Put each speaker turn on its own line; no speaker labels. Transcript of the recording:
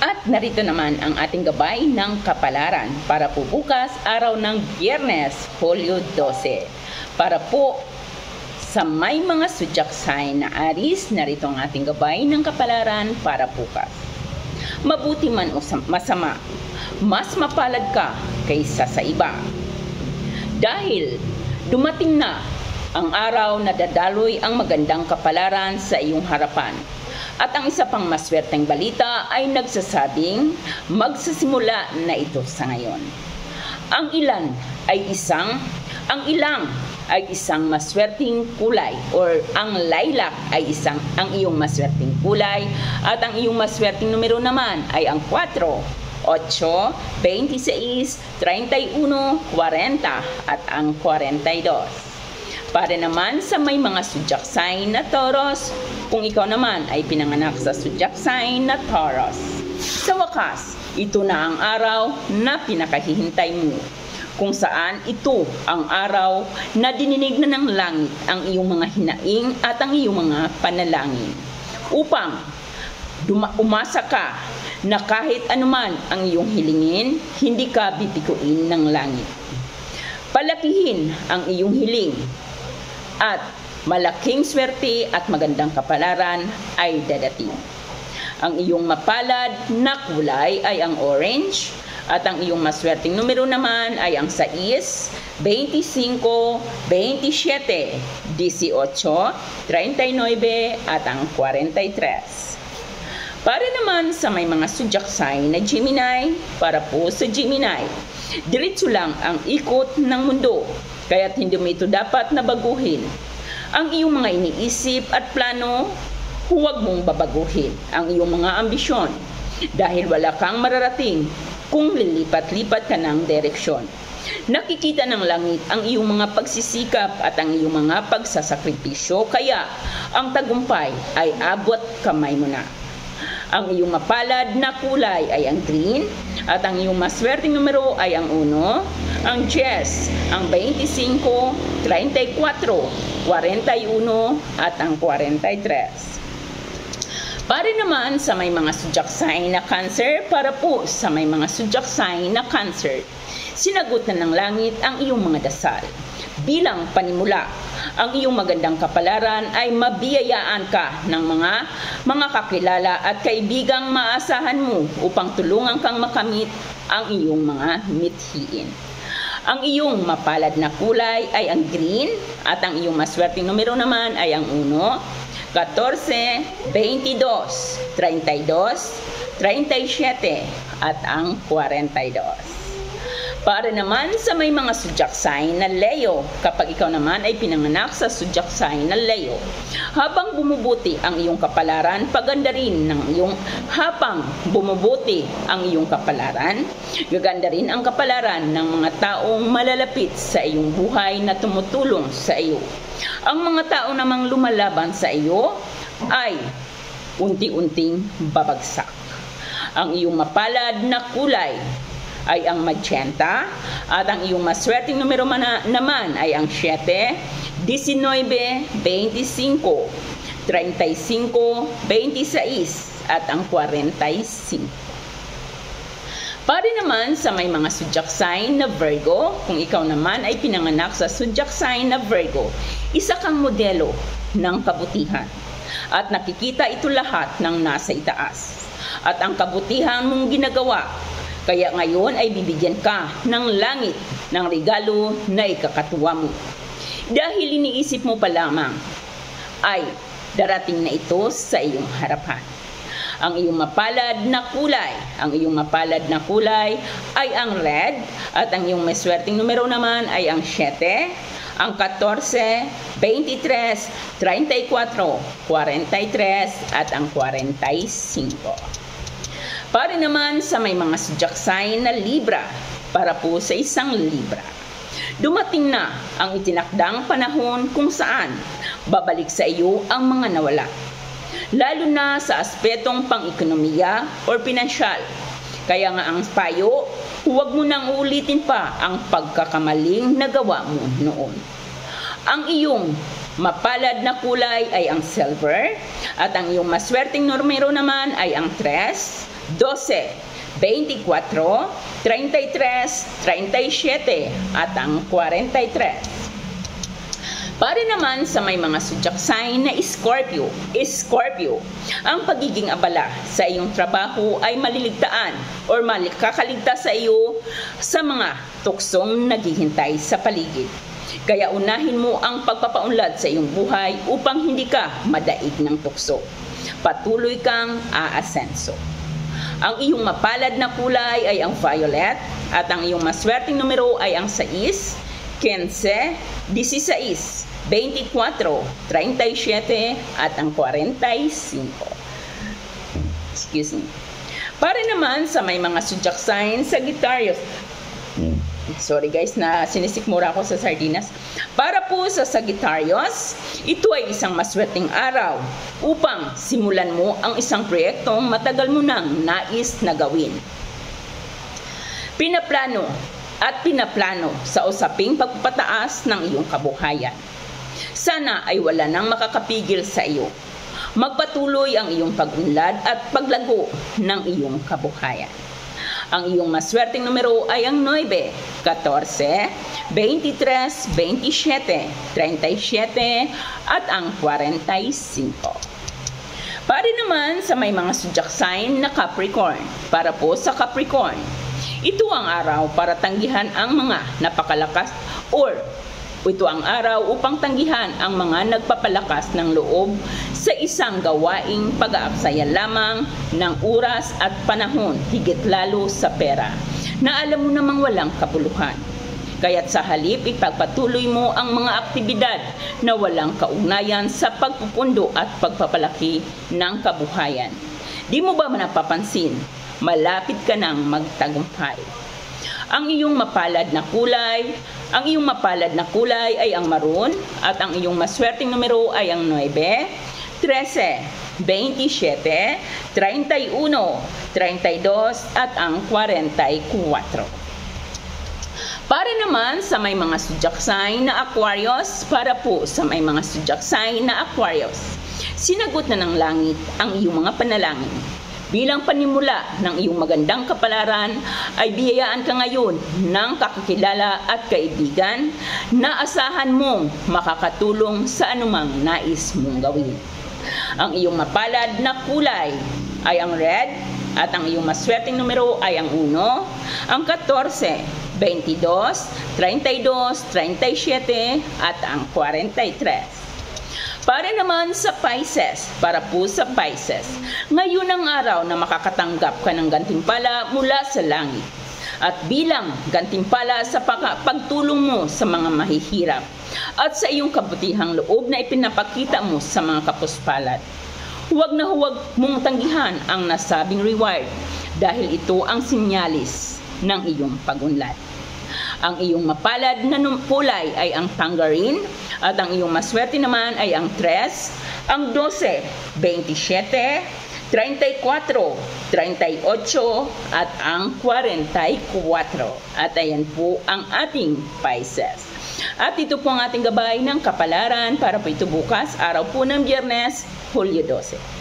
At narito naman ang ating gabay ng kapalaran para po bukas, araw ng Biyernes, Hulyo 12. Para po sa may mga sudyak sign na aris, narito ang ating gabay ng kapalaran para bukas. Mabuti man o masama, mas mapalad ka kaysa sa iba. Dahil dumating na ang araw na dadaloy ang magandang kapalaran sa iyong harapan at ang isa pang maswerteng balita ay nagsasabing magsasimula na ito sa ngayon. Ang ilan ay isang, ang ilang ay isang maswerteng kulay or ang lilac ay isang ang iyong maswerteng kulay at ang iyong maswerteng numero naman ay ang 4, 8, 26, 31, 40 at ang 42. Para naman sa may mga zodiac sign na Taurus, kung ikaw naman ay pinanganak sa zodiac sign na Taurus. Sa wakas, ito na ang araw na pinakahihintay mo kung saan ito ang araw na dininig na ng langit ang iyong mga hinaing at ang iyong mga panalangin upang umasa ka na kahit anuman ang iyong hilingin, hindi ka bibiguin ng langit. Palakihin ang iyong hiling at malaking swerte at magandang kapalaran ay dadating. Ang iyong mapalad na kulay ay ang orange at ang iyong maswerteng numero naman ay ang 6, 25, 27, 18, 39 at ang 43. Para naman sa may mga sign na Gemini, para po sa Gemini, diretso lang ang ikot ng mundo Kaya't hindi mo ito dapat na baguhin. Ang iyong mga iniisip at plano, huwag mong babaguhin ang iyong mga ambisyon dahil wala kang mararating kung lilipat-lipat ka ng direksyon. Nakikita ng langit ang iyong mga pagsisikap at ang iyong mga pagsasakripisyo, kaya ang tagumpay ay abot kamay mo na. Ang iyong mapalad na kulay ay ang green at ang iyong maswerteng numero ay ang 1, ang 10, ang 25, 34, 41 at ang 43. Para naman sa may mga sudyak sign na cancer, para po sa may mga sudyak sign na cancer, sinagot na ng langit ang iyong mga dasal. Bilang panimula ang iyong magandang kapalaran ay mabiyayaan ka ng mga mga kakilala at kaibigang maasahan mo upang tulungan kang makamit ang iyong mga mithiin. Ang iyong mapalad na kulay ay ang green at ang iyong maswerteng numero naman ay ang 1, 14, 22, 32, 37 at ang 42. Para naman sa may mga zodiac sign na Leo, kapag ikaw naman ay pinanganak sa zodiac sign na Leo, habang bumubuti ang iyong kapalaran, paganda rin ng iyong habang bumubuti ang iyong kapalaran, gaganda rin ang kapalaran ng mga taong malalapit sa iyong buhay na tumutulong sa iyo. Ang mga tao namang lumalaban sa iyo ay unti-unting babagsak. Ang iyong mapalad na kulay ay ang magenta at ang iyong maswerteng numero mana, naman ay ang 7, 19, 25, 35, 26 at ang 45. Para naman sa may mga zodiac sign na Virgo, kung ikaw naman ay pinanganak sa zodiac sign na Virgo, isa kang modelo ng kabutihan. At nakikita ito lahat ng nasa itaas. At ang kabutihan mong ginagawa kaya ngayon ay bibigyan ka ng langit ng regalo na ikakatuwa mo. Dahil iniisip mo pa lamang ay darating na ito sa iyong harapan. Ang iyong mapalad na kulay, ang iyong mapalad na kulay ay ang red at ang iyong meswerteng numero naman ay ang 7, ang 14, 23, 34, 43 at ang 45. Para naman sa may mga sign na Libra, para po sa isang Libra. Dumating na ang itinakdang panahon kung saan babalik sa iyo ang mga nawala. Lalo na sa aspetong pang-ekonomiya or pinansyal. Kaya nga ang payo, huwag mo nang ulitin pa ang pagkakamaling nagawa mo noon. Ang iyong mapalad na kulay ay ang silver at ang iyong maswerteng numero naman ay ang 3, 12, 24, 33, 37 at ang 43. Para naman sa may mga zodiac sign na Scorpio, Scorpio, ang pagiging abala sa iyong trabaho ay maliligtaan or makakaligtas sa iyo sa mga tuksong naghihintay sa paligid. Kaya unahin mo ang pagpapaunlad sa iyong buhay upang hindi ka madaig ng tukso. Patuloy kang aasenso. Ang iyong mapalad na kulay ay ang violet at ang iyong maswerteng numero ay ang 6, 15, 16, 24, 37 at ang 45. Excuse me. Para naman sa may mga zodiac sign Sagittarius. Sorry guys na sinisikmura ako sa sardinas. Para po sa Sagittarius, ito ay isang maswerteng araw upang simulan mo ang isang proyektong matagal mo nang nais na gawin. Pinaplano at pinaplano sa usaping pagpapataas ng iyong kabuhayan. Sana ay wala nang makakapigil sa iyo. Magpatuloy ang iyong pagunlad at paglago ng iyong kabuhayan. Ang iyong maswerteng numero ay ang 9, 14, 23, 27, 37 at ang 45. Para naman sa may mga zodiac sign na Capricorn, para po sa Capricorn, ito ang araw para tanggihan ang mga napakalakas or ito ang araw upang tanggihan ang mga nagpapalakas ng loob sa isang gawaing pag-aaksaya lamang ng oras at panahon higit lalo sa pera na alam mo namang walang kapuluhan. Kaya't sa halip ipagpatuloy mo ang mga aktibidad na walang kaugnayan sa pagpupundo at pagpapalaki ng kabuhayan. Di mo ba napapansin? Malapit ka nang magtagumpay. Ang iyong mapalad na kulay, ang iyong mapalad na kulay ay ang maroon at ang iyong maswerteng numero ay ang 9, 13, 27, 31, 32 at ang 44. Para naman sa may mga zodiac sign na Aquarius, para po sa may mga zodiac sign na Aquarius, sinagot na ng langit ang iyong mga panalangin Bilang panimula ng iyong magandang kapalaran, ay biyayaan ka ngayon ng kakakilala at kaibigan na asahan mong makakatulong sa anumang nais mong gawin. Ang iyong mapalad na kulay ay ang red at ang iyong maswerteng numero ay ang 1, ang 14, 22, 32, 37 at ang 43. Para naman sa Pisces, para po sa Pisces, ngayon ang araw na makakatanggap ka ng gantimpala mula sa langit. At bilang gantimpala sa pagtulong mo sa mga mahihirap at sa iyong kabutihang loob na ipinapakita mo sa mga kapuspalad. Huwag na huwag mong tanggihan ang nasabing reward dahil ito ang sinyalis ng iyong pagunlad. Ang iyong mapalad na kulay ay ang tangerine at ang iyong maswerte naman ay ang 3, ang 12, 27, 34, 38 at ang 44. At ayan po ang ating Pisces. At ito po ang ating gabay ng kapalaran para po ito bukas, araw po ng biyernes, Hulyo 12.